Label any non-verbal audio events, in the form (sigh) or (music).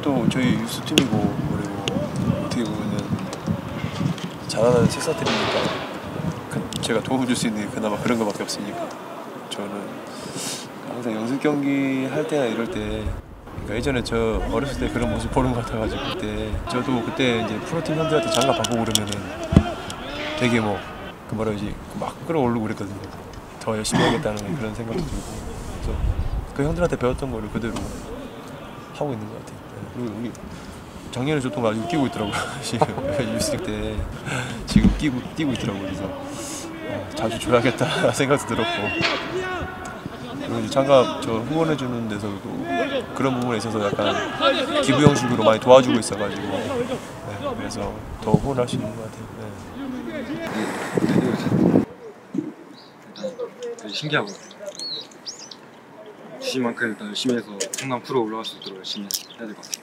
또 저희 유스팀이고 그리고 어떻게 보면은 잘하는 새싹들이니까 그- 제가 도움 줄수 있는 게 그나마 그런 거밖에 없으니까 저는 항상 연습 경기 할 때나 이럴 때 그러니까 예전에 저 어렸을 때 그런 모습 보는 것 같아가지고 그때 저도 그때 이제 프로팀 선수한테 장갑 바꾸고 그러면은 되게 뭐 그 뭐라 그러지 막 끌어오르고 그랬거든요. 더 열심히 하겠다는 그런 생각도 들고 그래서 그 형들한테 배웠던 거를 그대로 하고 있는 것 같아요. 네, 그리고 우리 작년에 저도 아직 뛰고 있더라고요. (laughs) 지금 유스팅 때 지금 뛰고 뛰고 있더라고요. 그래서 어, 자주 줘야겠다 (laughs) 생각도 들었고 그리고 장갑 저 후원해 주는 데서도 그런 부분에 있어서 약간 기부 형식으로 많이 도와주고 있어가지고 네, 그래서 더 후원할 수 있는 것 같아요. 네. 되게 신기하고 주시만큼 일단 열심히 해서 성남 프로 올라갈 수 있도록 열심히 해야 될 것 같아요.